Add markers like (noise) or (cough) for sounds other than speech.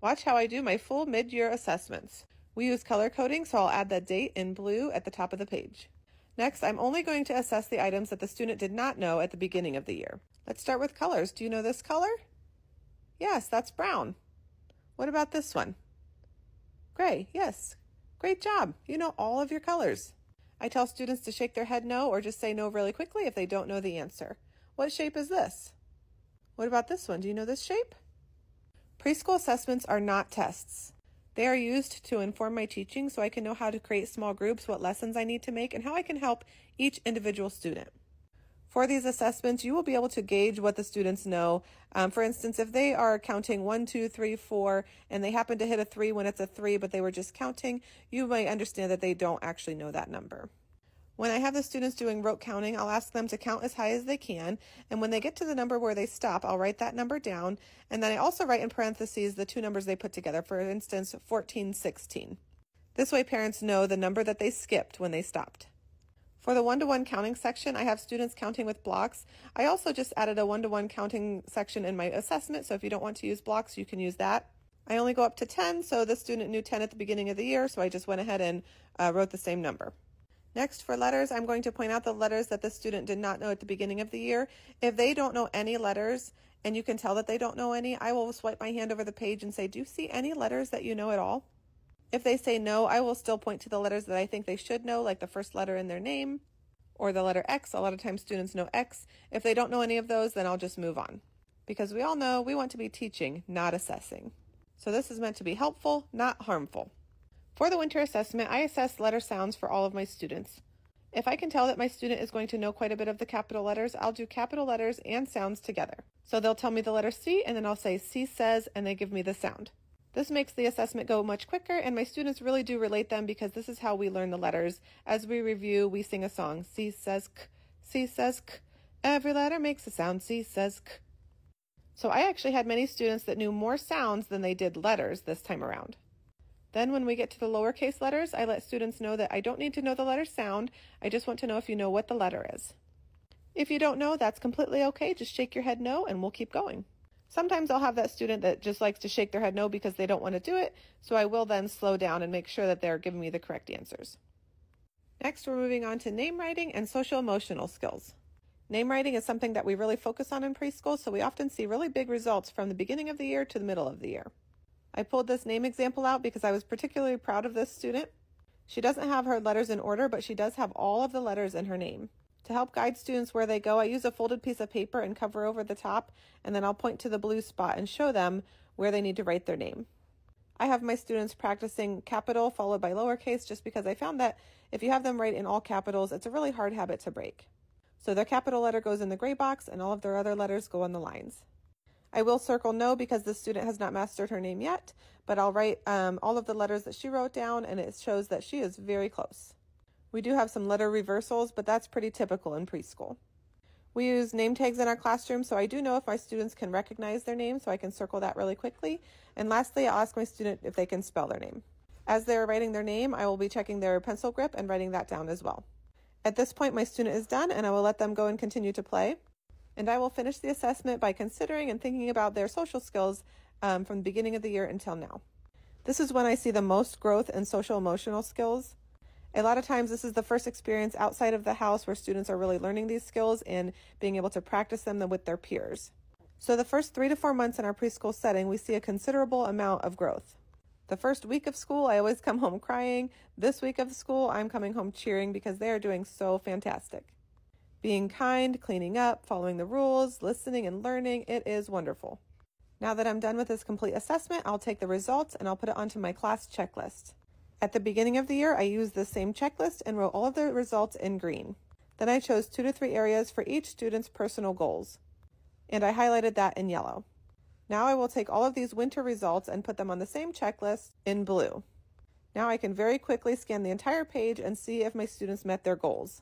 Watch how I do my full mid-year assessments. We use color coding, so I'll add the date in blue at the top of the page. Next, I'm only going to assess the items that the student did not know at the beginning of the year. Let's start with colors. Do you know this color? Yes, that's brown. What about this one? Gray, yes. Great job. You know all of your colors. I tell students to shake their head no or just say no really quickly if they don't know the answer. What shape is this? What about this one? Do you know this shape? Preschool assessments are not tests. They are used to inform my teaching so I can know how to create small groups, what lessons I need to make, and how I can help each individual student. For these assessments, you will be able to gauge what the students know. Um, for instance, if they are counting one, two, three, four, and they happen to hit a three when it's a three, but they were just counting, you might understand that they don't actually know that number. When I have the students doing rote counting, I'll ask them to count as high as they can. And when they get to the number where they stop, I'll write that number down. And then I also write in parentheses the two numbers they put together. For instance, 14, 16. This way parents know the number that they skipped when they stopped. For the one-to-one counting section, I have students counting with blocks. I also just added a one-to-one counting section in my assessment, so if you don't want to use blocks, you can use that. I only go up to 10, so the student knew 10 at the beginning of the year, so I just went ahead and uh, wrote the same number. Next, for letters, I'm going to point out the letters that the student did not know at the beginning of the year. If they don't know any letters, and you can tell that they don't know any, I will swipe my hand over the page and say, do you see any letters that you know at all? If they say no, I will still point to the letters that I think they should know, like the first letter in their name or the letter X. A lot of times students know X. If they don't know any of those, then I'll just move on. Because we all know we want to be teaching, not assessing. So this is meant to be helpful, not harmful. For the winter assessment, I assess letter sounds for all of my students. If I can tell that my student is going to know quite a bit of the capital letters, I'll do capital letters and sounds together. So they'll tell me the letter C, and then I'll say C says, and they give me the sound. This makes the assessment go much quicker, and my students really do relate them because this is how we learn the letters. As we review, we sing a song. C says k, C says k. Every letter makes a sound. C says k. So I actually had many students that knew more sounds than they did letters this time around. Then when we get to the lowercase letters, I let students know that I don't need to know the letter sound. I just want to know if you know what the letter is. If you don't know, that's completely okay. Just shake your head no and we'll keep going. Sometimes I'll have that student that just likes to shake their head no because they don't want to do it, so I will then slow down and make sure that they're giving me the correct answers. Next, we're moving on to name writing and social emotional skills. Name writing is something that we really focus on in preschool, so we often see really big results from the beginning of the year to the middle of the year. I pulled this name example out because I was particularly proud of this student. She doesn't have her letters in order, but she does have all of the letters in her name. To help guide students where they go, I use a folded piece of paper and cover over the top, and then I'll point to the blue spot and show them where they need to write their name. I have my students practicing capital followed by lowercase just because I found that if you have them write in all capitals, it's a really hard habit to break. So their capital letter goes in the gray box and all of their other letters go on the lines. I will circle no because the student has not mastered her name yet, but I'll write um, all of the letters that she wrote down and it shows that she is very close. We do have some letter reversals, but that's pretty typical in preschool. We use name tags in our classroom, so I do know if my students can recognize their name, so I can circle that really quickly. And lastly, I'll ask my student if they can spell their name. As they're writing their name, I will be checking their pencil grip and writing that down as well. At this point, my student is done, and I will let them go and continue to play. And I will finish the assessment by considering and thinking about their social skills um, from the beginning of the year until now. This is when I see the most growth in social emotional skills. A lot of times, this is the first experience outside of the house where students are really learning these skills and being able to practice them with their peers. So, the first three to four months in our preschool setting, we see a considerable amount of growth. The first week of school, I always (laughs) come home crying. This week of school, I'm coming home cheering because they are doing so fantastic. Being kind, cleaning up, following the rules, listening and learning, it is wonderful. Now that I'm done with this complete assessment, I'll take the results and I'll put it onto my class checklist. At the beginning of the year, I used the same checklist and wrote all of the results in green. Then I chose two to three areas for each student's personal goals, and I highlighted that in yellow. Now I will take all of these winter results and put them on the same checklist in blue. Now I can very quickly scan the entire page and see if my students met their goals.